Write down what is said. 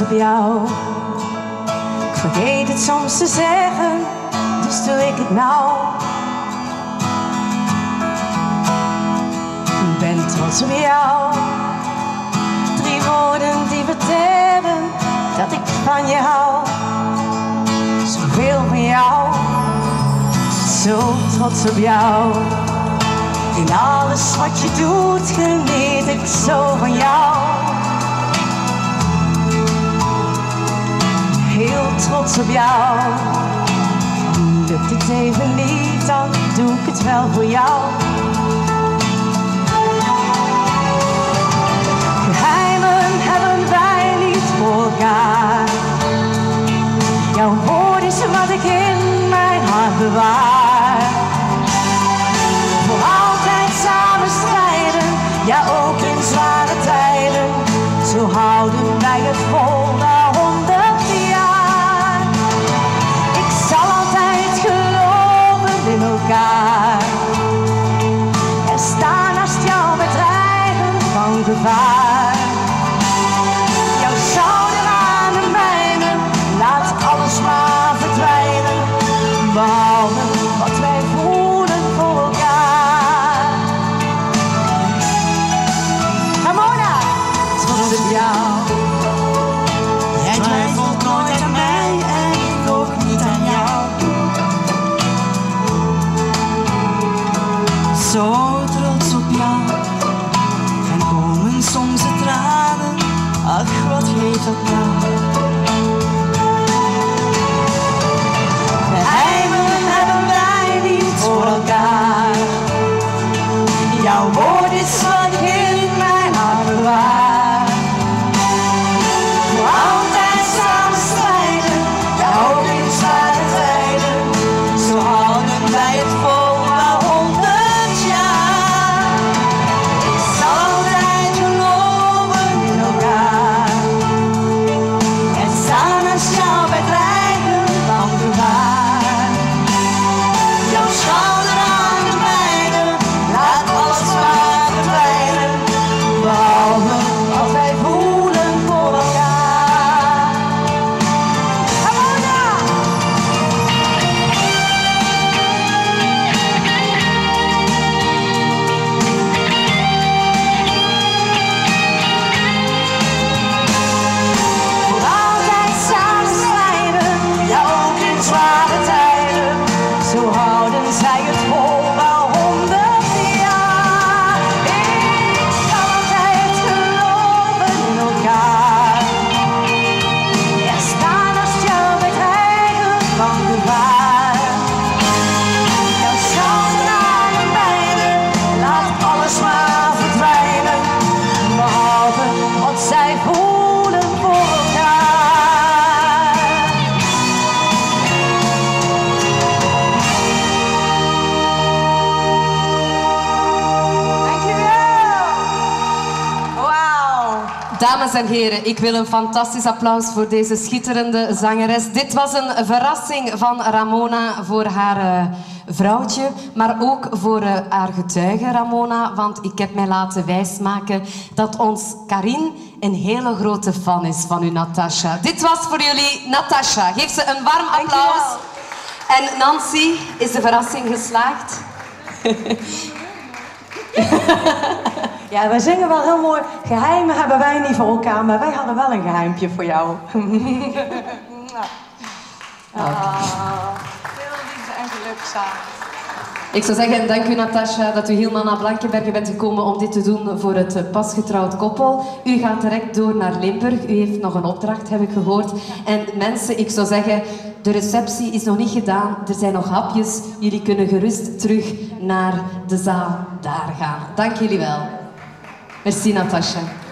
op jou. Ik vergeet het soms te zeggen, dus doe ik het nou. Ik ben trots op jou. Drie woorden die vertellen dat ik van je hou. Zoveel van jou, zo trots op jou. In alles wat je doet geniet ik zo van jou. Trots op jou. Lukt het even niet, dan doe ik het wel voor jou. Geheimen hebben wij niet voor elkaar. Jouw woord is wat ik in mijn hart bewaar. Voor altijd samen strijden, ja ook in zware tijden. Zo houden wij het vol na honderd gevaar. Jouw schouder aan de mijne, laat alles maar verdwijnen. Behalve wat wij voelen voor elkaar. Ramona, trots op jou. Jij twijfelt nooit aan mij en ik ook niet aan jou. Zo Ach, wat Dames en heren, ik wil een fantastisch applaus voor deze schitterende zangeres. Dit was een verrassing van Ramona voor haar eh, vrouwtje, maar ook voor eh, haar getuige Ramona, want ik heb mij laten wijsmaken dat ons Karin een hele grote fan is van u, Natasha. Dit was voor jullie Natasha. Geef ze een warm applaus. En Nancy, is de verrassing geslaagd? Ja, wij zingen wel heel mooi. Geheimen hebben wij niet voor elkaar, maar wij hadden wel een geheimpje voor jou. Ah, veel liefde en geluk samen. Ik zou zeggen, dank u Natasja dat u helemaal naar Blankenbergen bent gekomen om dit te doen voor het eh, pasgetrouwd koppel. U gaat direct door naar Limburg. U heeft nog een opdracht, heb ik gehoord. En mensen, ik zou zeggen, de receptie is nog niet gedaan. Er zijn nog hapjes. Jullie kunnen gerust terug naar de zaal daar gaan. Dank jullie wel. Merci Natasja.